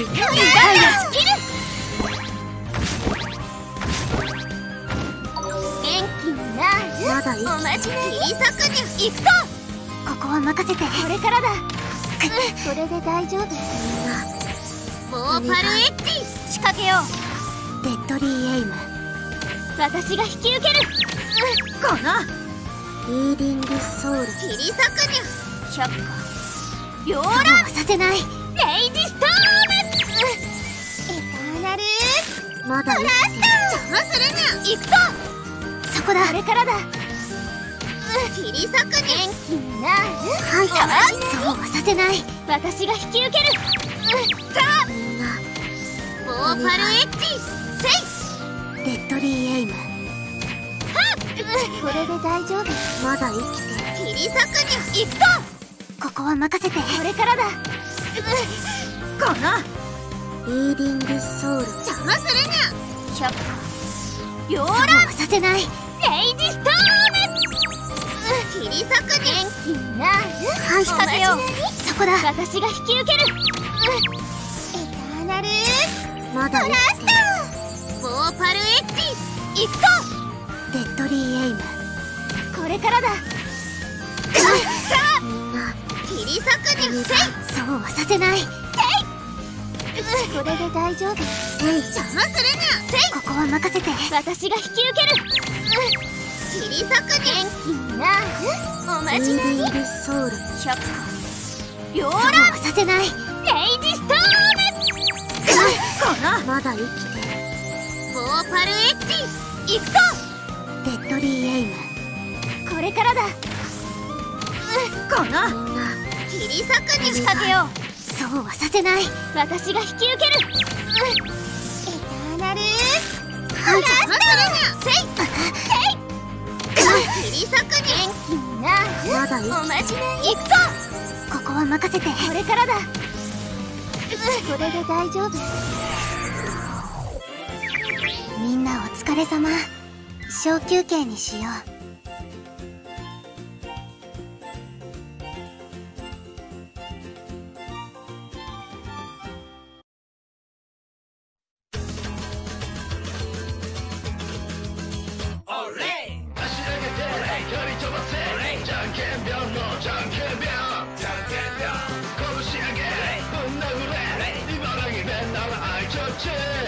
おまじない小さくに行くぞここは任せて。これからだこれで大丈夫。モーパルエッジ仕掛けよう。デッドリーエイム。私が引き受ける。この。リーディングソウル。切り裂くにゃ。百科ヨーそうラはさせないまだ。生き邪魔するにゃ行くぞ。てそこだこれからだ。切り裂くに元気になる。はい。そうはさせない。私が引き受ける。みん。なモーパルエッジせいデッドリーエイム。これで大丈夫。まだ生きて切り裂くにゃ行くぞ。ここは任せて。これからだ。この。リーディングソウル。邪魔させない。レイジストーム切り裂く元気になる。はい仕掛けようそこだ私が引き受けるエターナル。まだ生きてモーパルエッジ行くぞデッドリーエイム。これからださあみんな切り裂くにゃせい。そうはさせない。これで大丈夫。邪魔するにゃせいここは任せて。私が引き受ける。切り裂くにゃ元気になる。おまじない。ソウル百科ヨーそうラはさせないレイジストームこのまだ生きてモーパルエッジ行くぞデッドリーエイムこれからだこのみん。な切り裂くに仕掛けようそうはさせない私が引き受けるエターナル任せて。これからだこれで大丈夫みんなお疲れ様小休憩にしよう Church.